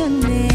着你。